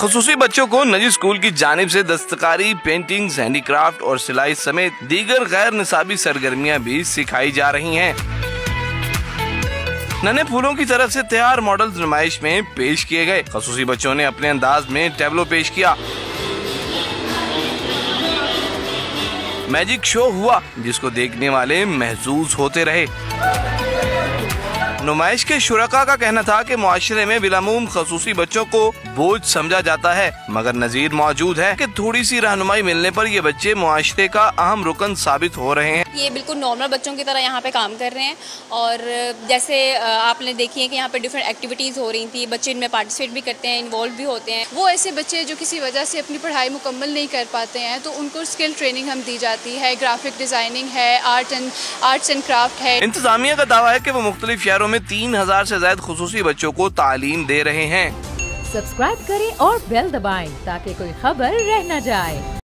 खसूसी बच्चों को नजी स्कूल की जानब से दस्तकारी पेंटिंग्स हैंडीक्राफ्ट और सिलाई समेत दीगर गैर निसाबी सरगर्मियाँ भी सिखाई जा रही हैं। नन्हे फूलों की तरफ़ से तैयार मॉडल नुमाइश में पेश किए गए। खसूसी बच्चों ने अपने अंदाज में टेबलो पेश किया। मैजिक शो हुआ, जिसको देखने वाले महसूस होते रहे। नुमाइश के शुरा का कहना था कि माशरे में बिलामूम खसूसी बच्चों को बोझ समझा जाता है, मगर नजीर मौजूद है कि थोड़ी सी रहनुमाई मिलने पर ये बच्चे मुआशरे का अहम रुकन साबित हो रहे हैं। ये बिल्कुल नॉर्मल बच्चों की तरह यहाँ पे काम कर रहे हैं। और जैसे आपने देखी है कि यहाँ पे डिफरेंट एक्टिविटीज़ हो रही थी बच्चे इनमें पार्टिसिपेट भी करते हैं इन्वॉल्व भी होते हैं। वो ऐसे बच्चे जो किसी वजह से अपनी पढ़ाई मुकम्मल नहीं कर पाते हैं तो उनको स्किल ट्रेनिंग हम दी जाती है। ग्राफिक डिज़ाइनिंग है art and arts and craft है। इंतजामिया का दावा है की वो मुख्तलिफ़ शहरों में तीन हज़ार ऐसी ज़्यादा खसूसी बच्चों को तालीम दे रहे हैं। सब्सक्राइब करें और बेल दबाएँ ताकि कोई खबर रह न जाए।